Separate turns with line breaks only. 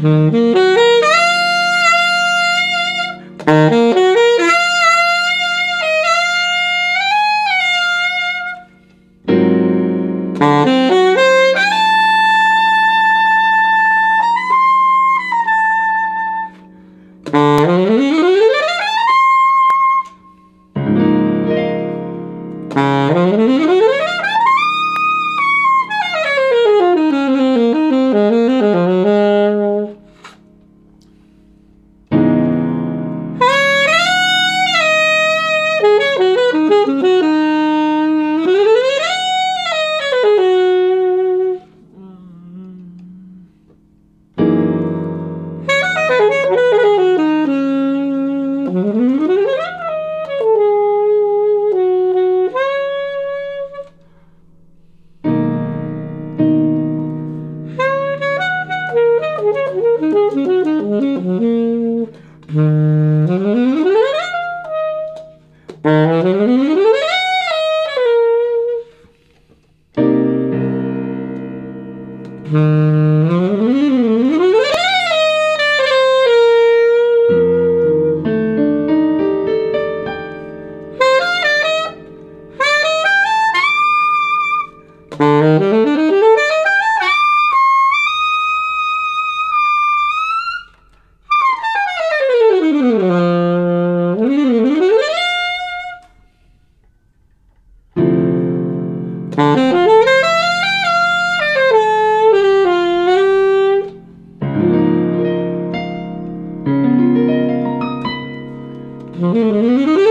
Mm-hmm. Mm-hmm. Mm-hmm.